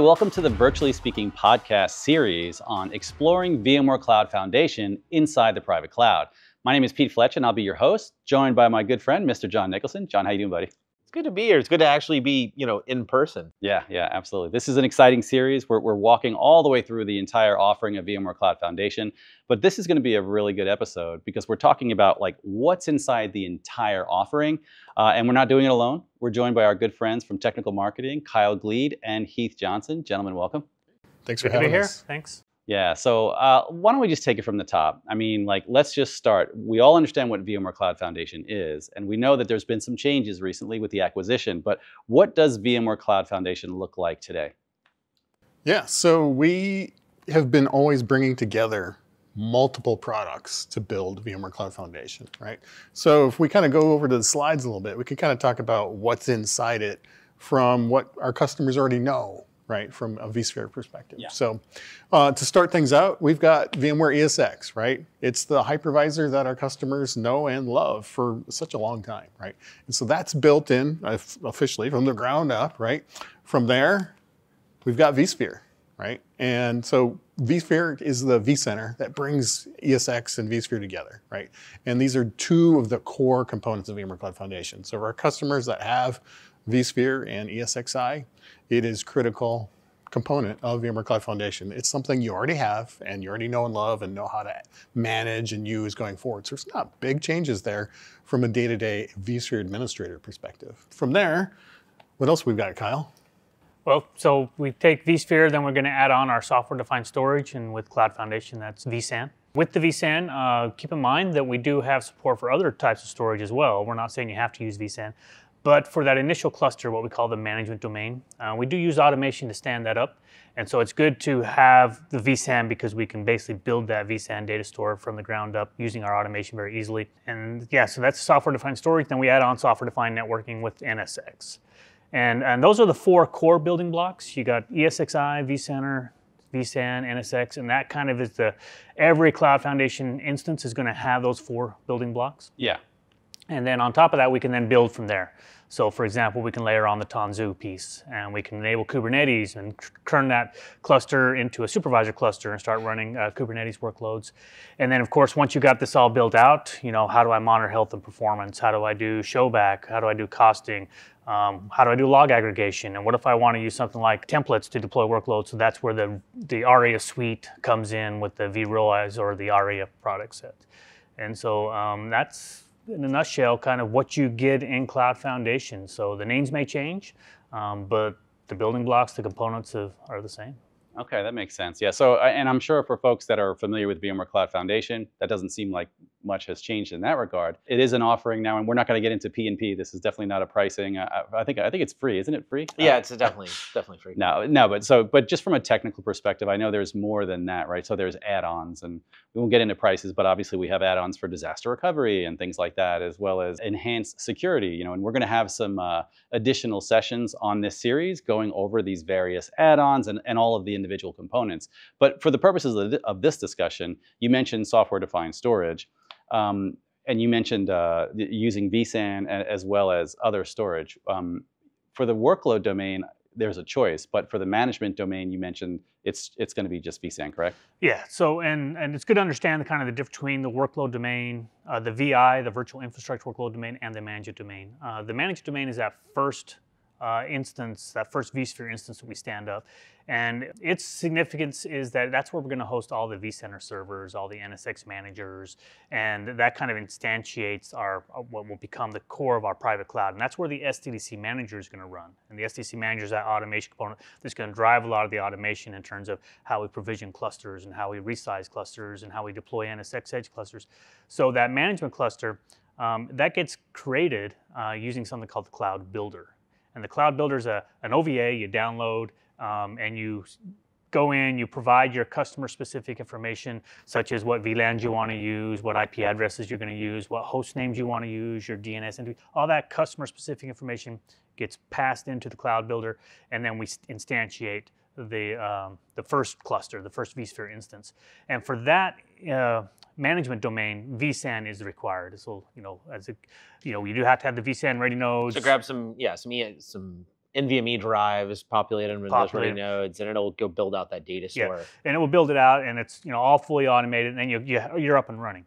Welcome to the Virtually Speaking podcast series on exploring VMware Cloud Foundation inside the private cloud. My name is Pete Flecha, and I'll be your host, joined by my good friend, Mr. John Nicholson. John, how you doing, buddy? It's good to be here. It's good to actually be, you know, in person. Yeah, yeah, absolutely. This is an exciting series. We're, we're walking all the way through the entire offering of VMware Cloud Foundation, but this is going to be a really good episode because we're talking about like what's inside the entire offering, uh, and we're not doing it alone. We're joined by our good friends from technical marketing, Kyle Gleed and Heath Johnson. Gentlemen, welcome. Thanks for Good to be having here. us. Thanks. Yeah, so uh, why don't we just take it from the top? I mean, like, let's just start. We all understand what VMware Cloud Foundation is, and we know that there's been some changes recently with the acquisition, but what does VMware Cloud Foundation look like today? Yeah, so we have been always bringing together multiple products to build VMware Cloud Foundation, right? So if we kind of go over to the slides a little bit, we can kind of talk about what's inside it from what our customers already know, right, from a vSphere perspective. Yeah. So uh, to start things out, we've got VMware ESX, right? It's the hypervisor that our customers know and love for such a long time, right? And so that's built in uh, officially from the ground up, right? From there, we've got vSphere, right? And so vSphere is the vCenter that brings ESX and vSphere together, right? And these are two of the core components of VMware Cloud Foundation. So for our customers that have vSphere and ESXi, it is critical component of VMware Cloud Foundation. It's something you already have and you already know and love and know how to manage and use going forward. So it's not big changes there from a day-to-day vSphere administrator perspective. From there, what else we've got, Kyle? Well, so we take vSphere, then we're going to add on our software-defined storage, and with Cloud Foundation, that's vSAN. With the vSAN, uh, keep in mind that we do have support for other types of storage as well. We're not saying you have to use vSAN, but for that initial cluster, what we call the management domain, uh, we do use automation to stand that up. And so it's good to have the vSAN because we can basically build that vSAN data store from the ground up using our automation very easily. And yeah, so that's software-defined storage. Then we add on software-defined networking with NSX. And, and those are the four core building blocks. You got ESXi, vCenter, vSAN, NSX, and that kind of is the every Cloud Foundation instance is going to have those four building blocks. Yeah, And then on top of that, we can then build from there. So, for example, we can layer on the Tanzu piece, and we can enable Kubernetes and turn that cluster into a supervisor cluster and start running uh, Kubernetes workloads. And then, of course, once you got this all built out, you know, how do I monitor health and performance? How do I do showback? How do I do costing? Um, how do I do log aggregation? And what if I want to use something like templates to deploy workloads? So that's where the the ARIA suite comes in with the vRealize or the ARIA product set. And so um, that's in a nutshell kind of what you get in Cloud Foundation. So the names may change, um, but the building blocks, the components of, are the same. Okay, that makes sense. Yeah, so, uh, and I'm sure for folks that are familiar with VMware Cloud Foundation, that doesn't seem like much has changed in that regard. It is an offering now, and we're not going to get into P and P. This is definitely not a pricing. I, I I think I think it's free, isn't it? Free? Yeah, Uh, it's definitely definitely free. No, no, but so, but just from a technical perspective, I know there's more than that, right? So there's add-ons, and we won't get into prices, but obviously we have add-ons for disaster recovery and things like that, as well as enhanced security. You know, and we're going to have some uh, additional sessions on this series going over these various add-ons and, and all of the individual components. But for the purposes of, thi- of this discussion, you mentioned software-defined storage. Um, and you mentioned uh, using vSAN as well as other storage. Um, for the workload domain, there's a choice, but for the management domain, you mentioned it's it's going to be just vSAN, correct? Yeah. So and and it's good to understand the kind of the difference between the workload domain, uh, the VI, the virtual infrastructure workload domain, and the management domain. Uh, the management domain is that first uh, instance, that first vSphere instance that we stand up, and its significance is that that's where we're going to host all the vCenter servers, all the NSX managers, and that kind of instantiates our uh, what will become the core of our private cloud, and that's where the SDDC manager is going to run. And the SDDC manager is that automation component that's going to drive a lot of the automation in terms of how we provision clusters and how we resize clusters and how we deploy NSX edge clusters. So that management cluster um, that gets created uh, using something called the Cloud Builder. And the Cloud Builder is a, an OVA you download um, and you go in, you provide your customer specific information, such as what VLANs you want to use, what IP addresses you're going to use, what host names you want to use, your DNS, and all that customer specific information gets passed into the Cloud Builder, and then we instantiate the, um, the first cluster, the first vSphere instance. And for that uh, management domain, vSAN is required. So, you know, as a, you know, you do have to have the vSAN ready nodes. So grab some yeah some E- some NVMe drives populated with those ready nodes, and it'll go build out that data store. Yeah. and it will build it out and it's you know all fully automated and then you, you, you're up and running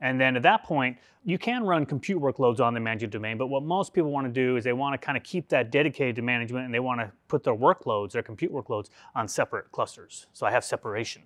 and then at that point you can run compute workloads on the managed domain but what most people want to do is they want to kind of keep that dedicated to management and they want to put their workloads their compute workloads on separate clusters so i have separation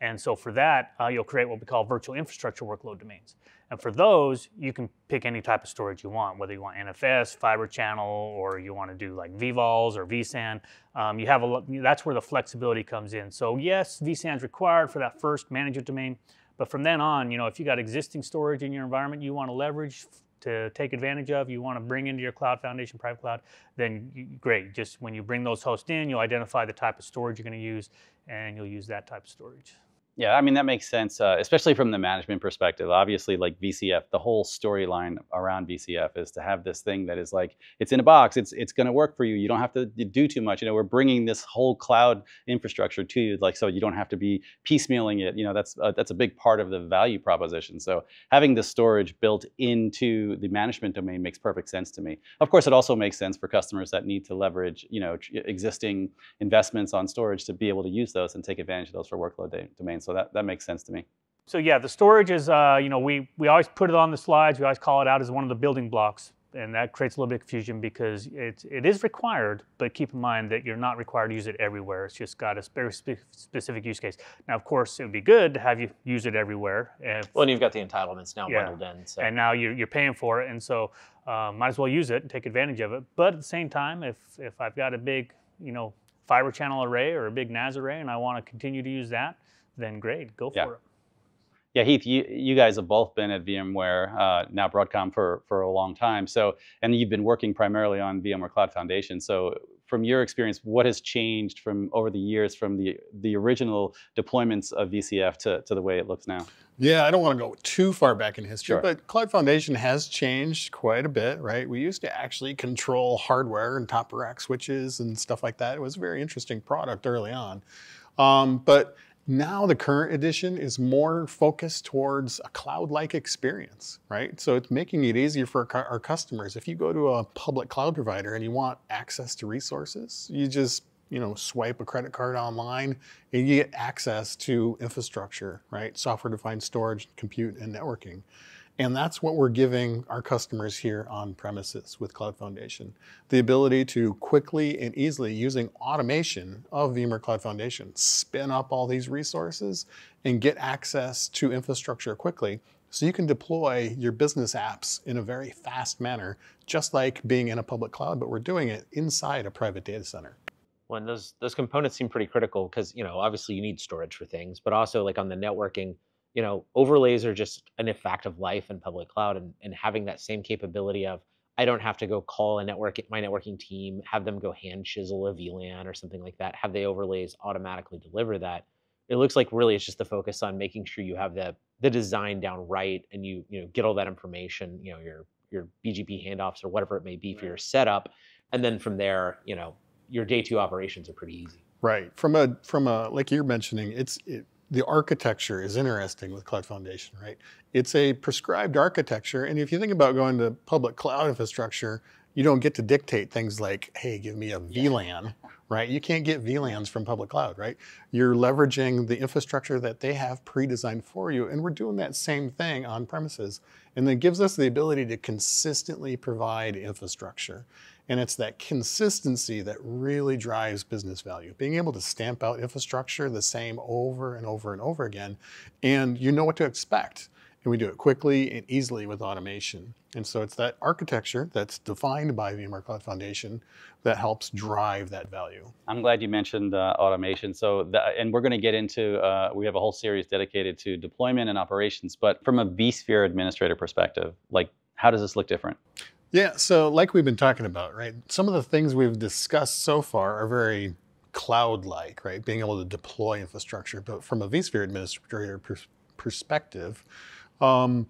and so for that uh, you'll create what we call virtual infrastructure workload domains and for those you can pick any type of storage you want whether you want nfs fiber channel or you want to do like vvols or vsan um, you have a that's where the flexibility comes in. So yes, vSAN is required for that first management domain, but from then on, you know, if you got existing storage in your environment you want to leverage to take advantage of, you want to bring into your cloud foundation private cloud, then great. Just when you bring those hosts in, you'll identify the type of storage you're going to use, and you'll use that type of storage. Yeah, I mean that makes sense, uh, especially from the management perspective. Obviously, like VCF, the whole storyline around VCF is to have this thing that is like it's in a box. It's it's going to work for you. You don't have to do too much. You know, we're bringing this whole cloud infrastructure to you, like so you don't have to be piecemealing it. You know, that's uh, that's a big part of the value proposition. So having the storage built into the management domain makes perfect sense to me. Of course, it also makes sense for customers that need to leverage you know existing investments on storage to be able to use those and take advantage of those for workload domains. So that, that makes sense to me. So yeah, the storage is, uh, you know, we, we always put it on the slides. We always call it out as one of the building blocks. And that creates a little bit of confusion because it, it is required, but keep in mind that you're not required to use it everywhere. It's just got a very spe- specific use case. Now, of course, it would be good to have you use it everywhere. If, Well, and you've got the entitlements now Yeah. bundled in. So and now you're, you're paying for it. And so um, might as well use it and take advantage of it. But at the same time, if, if I've got a big, you know, fiber channel array or a big NAS array and I want to continue to use that, then great, go Yeah. for it. Yeah, Heath, you, you guys have both been at VMware, uh, now Broadcom for, for a long time. So, and you've been working primarily on VMware Cloud Foundation. So, from your experience, what has changed from over the years from the the original deployments of VCF to, to the way it looks now? Yeah, I don't want to go too far back in history, Sure. but Cloud Foundation has changed quite a bit, right? We used to actually control hardware and top of rack switches and stuff like that. It was a very interesting product early on. Um, but now the current edition is more focused towards a cloud-like experience, right? So it's making it easier for our customers. If you go to a public cloud provider and you want access to resources, you just you know swipe a credit card online and you get access to infrastructure, right? Software-defined storage, compute, and networking. And that's what we're giving our customers here on premises with Cloud Foundation. The ability to quickly and easily using automation of VMware Cloud Foundation, spin up all these resources and get access to infrastructure quickly so you can deploy your business apps in a very fast manner, just like being in a public cloud, but we're doing it inside a private data center. when those those components seem pretty critical because you know obviously you need storage for things, but also like on the networking, you know overlays are just an effect of life in public cloud, and and having that same capability of I don't have to go call a network my networking team, have them go hand chisel a VLAN or something like that, have the overlays automatically deliver that. It looks like really it's just the focus on making sure you have the the design down right and you you know get all that information, you know your your BGP handoffs or whatever it may be for your setup, and then from there, you know your day two operations are pretty easy. Right. From a from a like you're mentioning, it's it, the architecture is interesting with Cloud Foundation, right? It's a prescribed architecture, and if you think about going to public cloud infrastructure, you don't get to dictate things like, "Hey, give me a VLAN," right? You can't get VLANs from public cloud, right? You're leveraging the infrastructure that they have pre-designed for you, and we're doing that same thing on premises, and it gives us the ability to consistently provide infrastructure. And it's that consistency that really drives business value. Being able to stamp out infrastructure the same over and over and over again, and you know what to expect. And we do it quickly and easily with automation. And so it's that architecture that's defined by VMware Cloud Foundation that helps drive that value. I'm glad you mentioned uh, automation. So, the, and we're going to get into, uh, we have a whole series dedicated to deployment and operations. But from a vSphere administrator perspective, like how does this look different? Yeah, so like we've been talking about, right? Some of the things we've discussed so far are very cloud-like, right? Being able to deploy infrastructure, but from a vSphere administrator pers- perspective, um,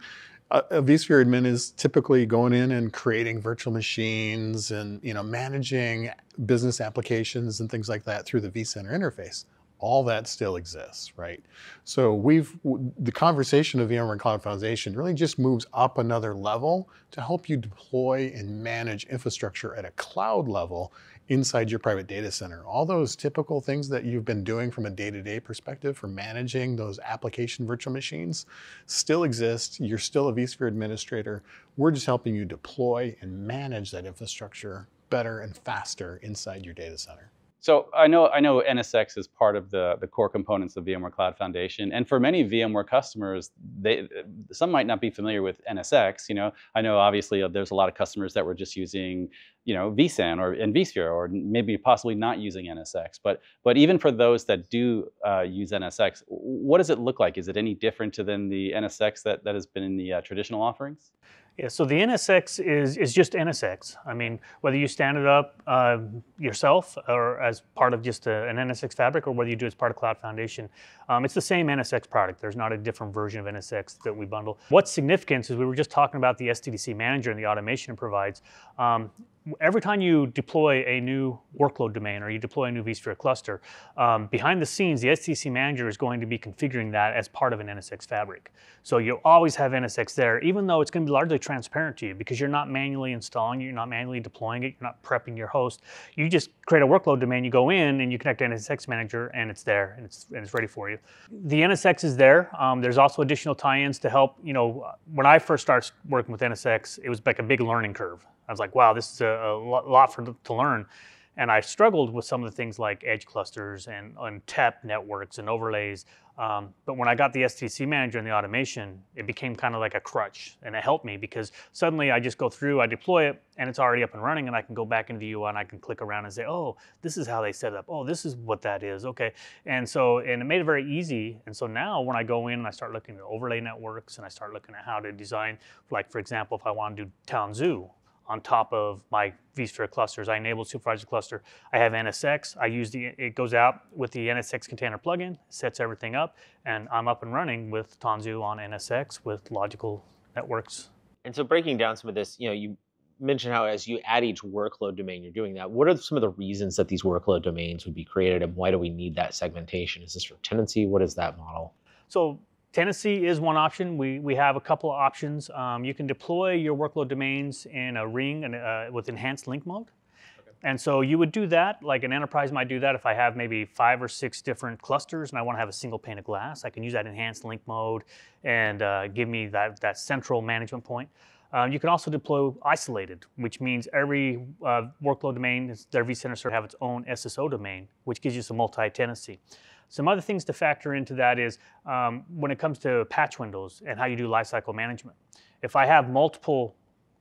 a, a vSphere admin is typically going in and creating virtual machines and you know managing business applications and things like that through the vCenter interface. All that still exists, right? So we've the conversation of VMware Cloud Foundation really just moves up another level to help you deploy and manage infrastructure at a cloud level inside your private data center. All those typical things that you've been doing from a day-to-day perspective for managing those application virtual machines still exist. You're still a vSphere administrator. We're just helping you deploy and manage that infrastructure better and faster inside your data center. So I know I know NSX is part of the the core components of VMware Cloud Foundation, and for many VMware customers, they some might not be familiar with NSX. You know, I know obviously uh, there's a lot of customers that were just using you know vSAN or vSphere, or maybe possibly not using NSX. But but even for those that do uh, use NSX, what does it look like? Is it any different than the NSX that that has been in the uh, traditional offerings? Yeah, so the NSX is, is just NSX. I mean, whether you stand it up uh, yourself or as part of just a, an NSX fabric or whether you do it as part of Cloud Foundation, um, it's the same NSX product. There's not a different version of NSX that we bundle. What's significant is we were just talking about the SDDC manager and the automation it provides. Um, every time you deploy a new workload domain or you deploy a new vSphere cluster, um, behind the scenes, the SDDC manager is going to be configuring that as part of an NSX fabric. So you'll always have NSX there, even though it's going to be largely transparent to you because you're not manually installing it, you're not manually deploying it, you're not prepping your host. You just create a workload domain, you go in and you connect to NSX manager and it's there and it's, and it's ready for you. The NSX is there. Um, there's also additional tie-ins to help, you know, when I first started working with NSX, it was like a big learning curve. I was like, wow, this is a, a lot for to learn. And I struggled with some of the things like edge clusters and, and TEP networks and overlays. Um, but when I got the SDDC manager and the automation, it became kind of like a crutch and it helped me because suddenly I just go through, I deploy it and it's already up and running and I can go back into the UI and I can click around and say, oh, this is how they set it up. Oh, this is what that is. Okay. And so, and it made it very easy. And so now when I go in and I start looking at overlay networks and I start looking at how to design, like for example, if I want to do Tanzu, on top of my vSphere clusters. I enable supervisor cluster. I have NSX. I use the, it goes out with the NSX container plugin, sets everything up, and I'm up and running with Tanzu on NSX with logical networks. And so breaking down some of this, you know, you mentioned how as you add each workload domain, you're doing that. What are some of the reasons that these workload domains would be created and why do we need that segmentation? Is this for tenancy? What is that model? So Tenancy is one option. We, we have a couple of options. Um, you can deploy your workload domains in a ring and, uh, with enhanced link mode. And so you would do that, like an enterprise might do that if I have maybe five or six different clusters and I want to have a single pane of glass. I can use that enhanced link mode and uh, give me that, that central management point. Um, you can also deploy isolated, which means every uh, workload domain, their vCenter server have its own SSO domain, which gives you some multi-tenancy. Some other things to factor into that is um, when it comes to patch windows and how you do lifecycle management. If I have multiple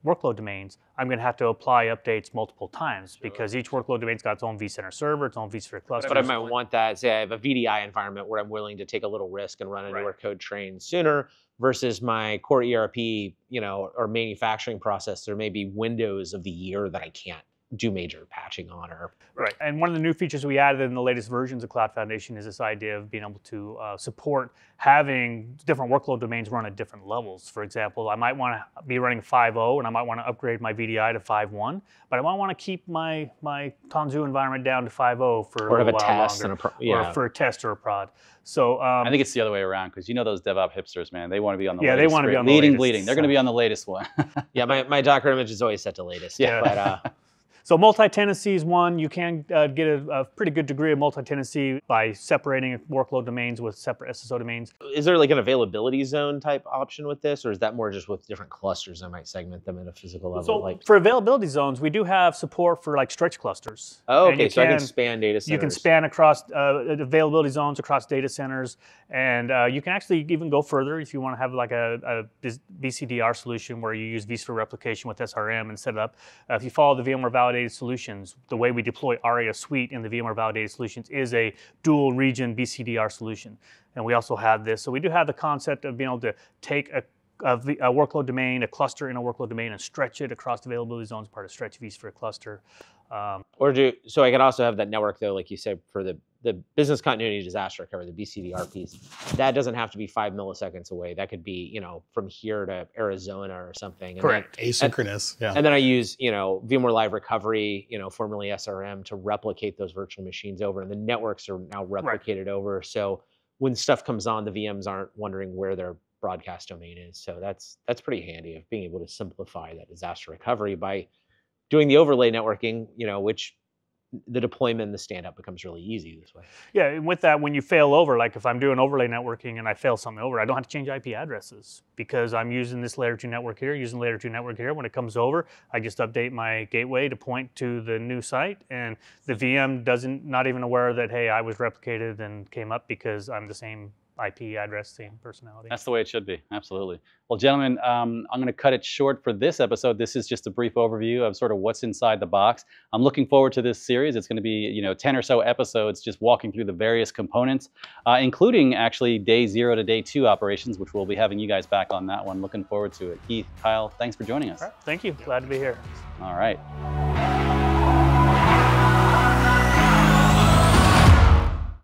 workload domains, I'm going to have to apply updates multiple times sure. because each workload domain's got its own vCenter server, its own vSphere cluster. But I might want that. Say I have a VDI environment where I'm willing to take a little risk and run a right. newer code train sooner versus my core ERP, you know, or manufacturing process. There may be windows of the year that I can't do major patching on or right and one of the new features we added in the latest versions of cloud foundation is this idea of being able to uh, support having different workload domains run at different levels for example i might want to be running 5.0 and i might want to upgrade my vdi to 5.1 but i might want to keep my my tanzu environment down to 5.0 for or a, have a test longer, and a pro- yeah. or for a test or a prod so um, I think it's the other way around because you know those DevOps hipsters, man. They want to be on the yeah, latest, they want to be on the leading, latest, bleeding. They're going to be on the latest one. yeah, my, my Docker image is always set to latest. Yeah, but uh, So multi-tenancy is one. You can uh, get a, a, pretty good degree of multi-tenancy by separating workload domains with separate SSO domains. Is there like an availability zone type option with this, or is that more just with different clusters? I might segment them at a physical level. So like for availability zones, we do have support for like stretch clusters. Oh, okay. So can, I can span data centers. You can span across uh, availability zones across data centers, and uh, you can actually even go further if you want to have like a, a BCDR solution where you use vSphere replication with SRM and set it up. Uh, if you follow the VMware validation validated solutions, the way we deploy ARIA Suite in the VMware Validated Solutions is a dual region BCDR solution. And we also have this. So we do have the concept of being able to take a a, a, workload domain, a cluster in a workload domain, and stretch it across availability zones, part of stretch vSphere cluster. Um, or do so I could also have that network though, like you said, for the the business continuity disaster recovery, the BCDR piece. That doesn't have to be five milliseconds away. That could be you know from here to Arizona or something. Correct. Then, Asynchronous. And, yeah. And then I use you know VMware Live Recovery, you know formerly SRM, to replicate those virtual machines over, and the networks are now replicated right. over. So when stuff comes on, the VMs aren't wondering where their broadcast domain is. So that's that's pretty handy of being able to simplify that disaster recovery by doing the overlay networking, you know, which the deployment and the stand up becomes really easy this way. Yeah, and with that, when you fail over, like if I'm doing overlay networking and I fail something over, I don't have to change IP addresses because I'm using this layer two network here, using layer two network here. When it comes over, I just update my gateway to point to the new site, and the VM doesn't not even aware that hey, I was replicated and came up because I'm the same IP address, same personality. That's the way it should be. Absolutely. Well, gentlemen, um, I'm going to cut it short for this episode. This is just a brief overview of sort of what's inside the box. I'm looking forward to this series. It's going to be, you know, 10 or so episodes just walking through the various components, uh, including actually day zero to day two operations, which we'll be having you guys back on that one. Looking forward to it. Heath, Kyle, thanks for joining us. Thank you. Glad to be here. All right.